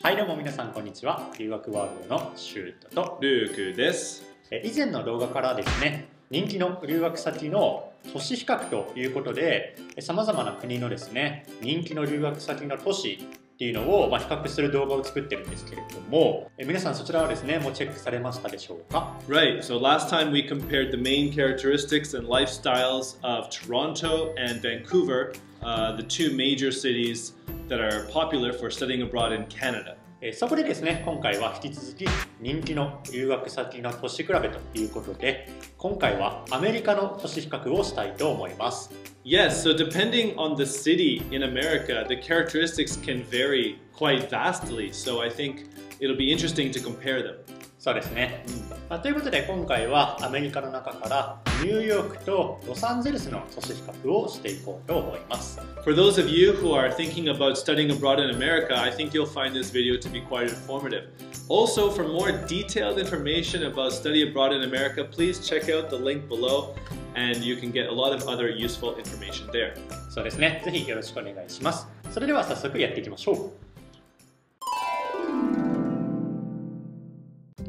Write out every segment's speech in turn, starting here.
はいどうも皆さんこんにちは留学ワールドのシュートとルークです。え以前の動画からですね人気の留学先の都市比較ということでさまざまな国のですね人気の留学先の都市っていうのを、まあ、比較する動画を作ってるんですけれどもえ皆さんそちらはですねもうチェックされましたでしょうか Right, so last time we compared the main characteristics and lifestyles of Toronto and Vancouver, uh, the two major cities that are popular for studying abroad in Canada. えそこでですね今回は引き続き人気の留学先の都市比べということで今回はアメリカの都市比較をしたいと思います Yes, so depending on the city in America, the characteristics can vary quite vastly, so I think it'll be interesting to compare them. そうですね、まあということで今回はアメリカの中からニューヨークとロサンゼルスの都市比較をしていこうと思います For those of you who are thinking about studying abroad in America, I think you'll find this video to be quite informative. Also, for more detailed information about study abroad in America, please check out the link below and you can get a lot of other useful information there. そうですねぜひよろしくお願いしますそれでは早速やっていきましょう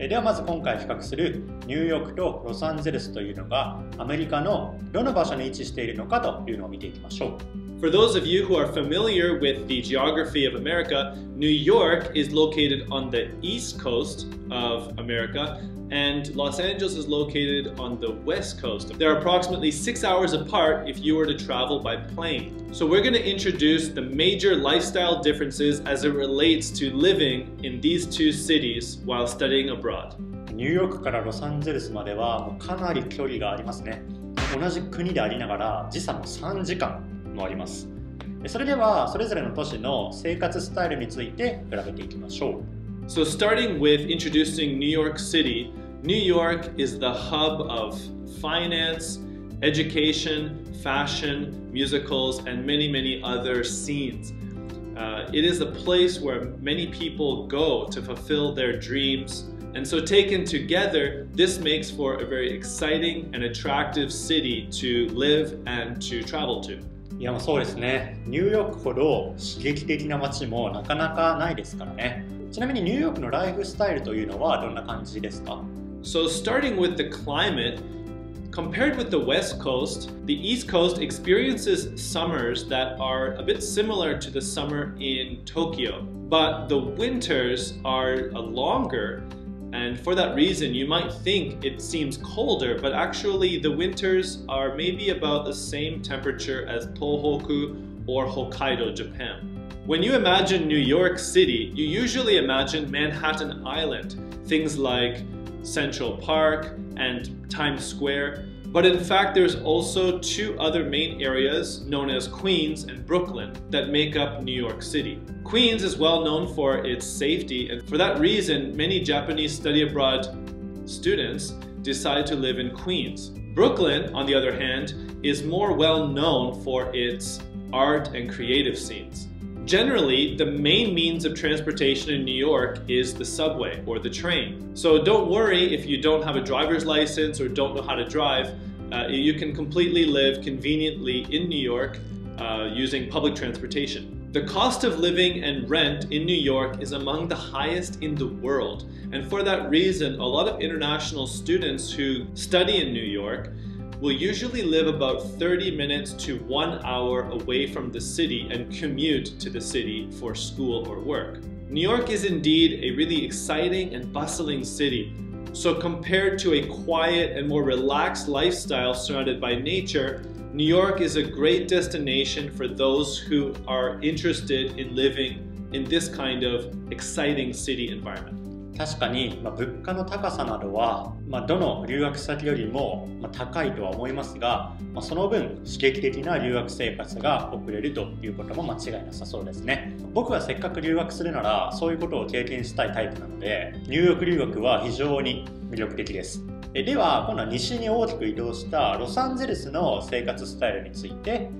ではまず今回比較するニューヨークとロサンゼルスというのがアメリカのどの場所に位置しているのかというのを見ていきましょう。For those of you who are familiar with the geography of America, New York is located on the east coast of America, and Los Angeles is located on the west coast. They're approximately six hours apart if you were to travel by plane. So, we're going to introduce the major lifestyle differences as it relates to living in these two cities while studying abroad. ニューヨークからロサンゼルスまではもうかなり距離がありますね同じ国でありながら時差も3時間 もありますそれではそれぞれの都市の生活スタイルについて比べていきましょう So, starting with introducing New York City, New York is the hub of finance, education, fashion, musicals, and many, many other scenes. Uh, it is a place where many people go to fulfill their dreams. And so, taken together, this makes for a very exciting and attractive city to live and to travel to. いやそうですねニューヨークほど刺激的な街もなかなかないですからねちなみにニューヨークのライフスタイルというのはどんな感じですか So, starting with the climate, compared with the West Coast, the East Coast experiences summers that are a bit similar to the summer in Tokyo, but the winters are longer. And for that reason, you might think it seems colder, but actually, the winters are maybe about the same temperature as Tohoku or Hokkaido, Japan. When you imagine New York City, you usually imagine Manhattan Island, things like Central Park and Times Square. But in fact, there's also two other main areas known as Queens and Brooklyn that make up New York City. Queens is well known for its safety, and for that reason, many Japanese study abroad students decide to live in Queens. Brooklyn, on the other hand, is more well known for its art and creative scenes. Generally, the main means of transportation in New York is the subway or the train. So don't worry if you don't have a driver's license or don't know how to drive. Uh, you can completely live conveniently in New York uh, using public transportation. The cost of living and rent in New York is among the highest in the world. And for that reason, a lot of international students who study in New York will usually live about 30 minutes to one hour away from the city and commute to the city for school or work. New York is indeed a really exciting and bustling city. So, compared to a quiet and more relaxed lifestyle surrounded by nature, New York is a great destination for those who are interested in living in this kind of exciting city environment. 確かに、まあ、物価の高さなどは、まあ、どの留学先よりも、まあ、高いとは思いますが、まあ、その分刺激的な留学生活が送れるということも間違いなさそうですね僕はせっかく留学するならそういうことを経験したいタイプなのでニューヨーク留学は非常に魅力的ですでは今度は西に大きく移動したロサンゼルスの生活スタイルについて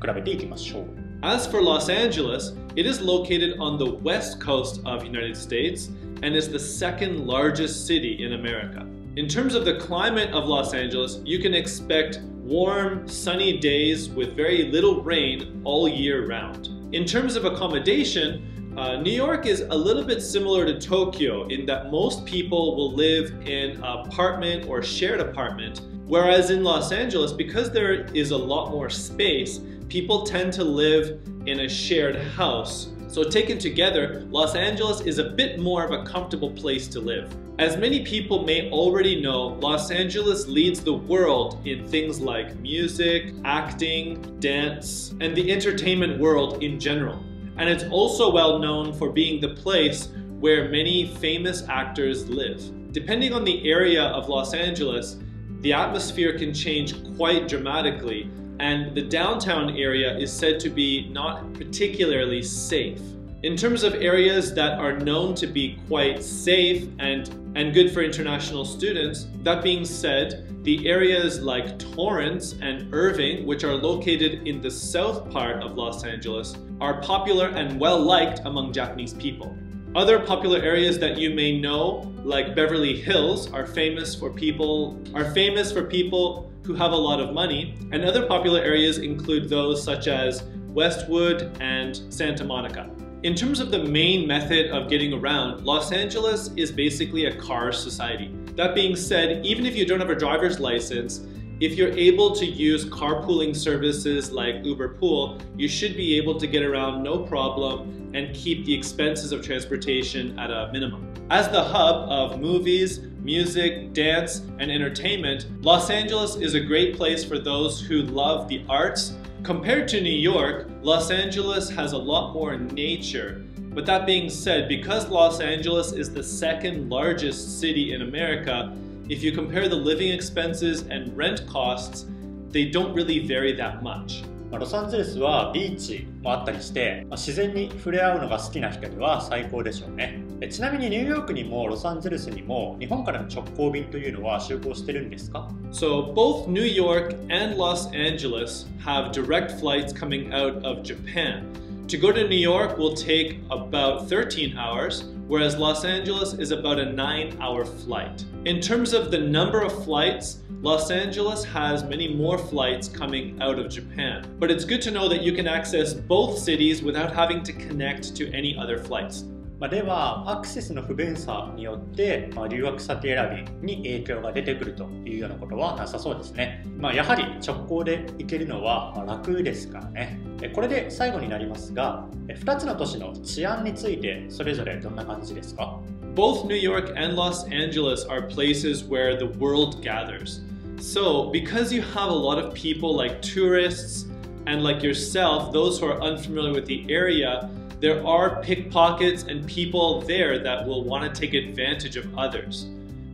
比べていきましょう As for Los Angeles, it is located on the west coast of United States and is the second largest city in America. In terms of the climate of Los Angeles, you can expect warm, sunny days with very little rain all year round. In terms of accommodation, uh, New York is a little bit similar to Tokyo in that most people will live in an apartment or shared apartment, whereas in Los Angeles, because there is a lot more space, people tend to live in a shared house. So taken together, Los Angeles is a bit more of a comfortable place to live. As many people may already know, Los Angeles leads the world in things like music, acting, dance, and the entertainment world in general. And it's also well known for being the place where many famous actors live. Depending on the area of Los Angeles, the atmosphere can change quite dramatically and the downtown area is said to be not particularly safe. In terms of areas that are known to be quite safe and, and good for international students, that being said, the areas like Torrance and Irvine, which are located in the south part of Los Angeles, are popular and well liked among Japanese people. Other popular areas that you may know, like Beverly Hills, are famous for people are famous for people who have a lot of money, and other popular areas include those such as Westwood and Santa Monica. In terms of the main method of getting around, Los Angeles is basically a car society. That being said, even if you don't have a driver's license, if you're able to use carpooling services like Uber Pool, you should be able to get around no problem and keep the expenses of transportation at a minimum. As the hub of movies, music, dance, and entertainment, Los Angeles is a great place for those who love the arts. Compared to New York, Los Angeles has a lot more nature. But that being said, because Los Angeles is the second largest city in America, if you compare the living expenses and rent costs, they don't really vary that much. まあロサンゼルスはビーチもあったりして、まあ自然に触れ合うのが好きな人には最高でしょうねえちなみにニューヨークにもロサンゼルスにも日本からの直行便というのは就航してるんですか So both New York and Los Angeles have direct flights coming out of Japan. To go to New York will take about 13 hours, whereas Los Angeles is about a 9 hour flight. In terms of the number of flights, Los Angeles has many more flights coming out of Japan. But it's good to know that you can access both cities without having to connect to any other flights. まあではアクセスの不便さによって、まあ、留学先選びに影響が出てくるというようなことはなさそうですね、まあ、やはり直行で行けるのはまあ楽ですからねえこれで最後になりますがえ 2つの都市の治安についてそれぞれどんな感じですか Both New York and Los Angeles are places where the world gathers. So, because you have a lot of people like tourists and like yourself, those who are unfamiliar with the area, there are pickpockets and people there that will want to take advantage of others.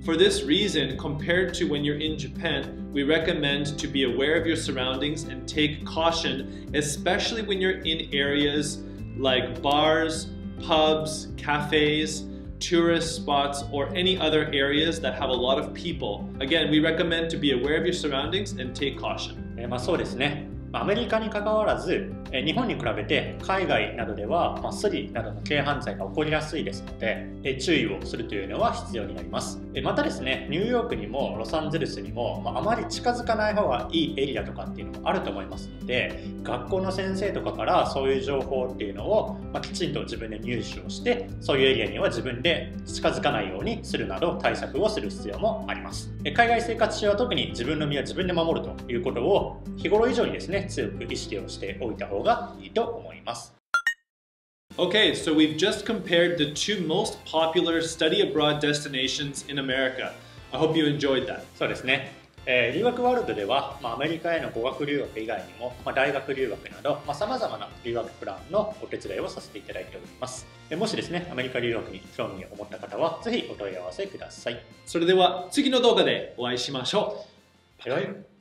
For this reason, compared to when you're in Japan, we recommend to be aware of your surroundings and take caution, especially when you're in areas like bars, pubs, cafes, tourist spots, or any other areas that have a lot of people. Again, we recommend to be aware of your surroundings and take caution. えーまあ、そうですね。 アメリカにかかわらず、日本に比べて海外などでは、まあ、スリなどの軽犯罪が起こりやすいですので、注意をするというのは必要になります。またですね、ニューヨークにもロサンゼルスにも、まあ、あまり近づかない方がいいエリアとかっていうのもあると思いますので、学校の先生とかからそういう情報っていうのを、まあ、きちんと自分で入手をして、そういうエリアには自分で近づかないようにするなど対策をする必要もあります。海外生活中は特に自分の身は自分で守るということを日頃以上にですね、強く意識をしておいた方がいいと思います。Okay, so we've just compared the two most popular study abroad destinations in America. I hope you enjoyed that. そうですね。えー留学ワールドでは、まあ、アメリカへの語学留学以外にも、まあ、大学留学などさまざ、まな留学プランのお手伝いをさせていただいております。えーもしですね、アメリカ留学に興味を持った方は、ぜひお問い合わせください。それでは次の動画でお会いしましょう。バイバイ。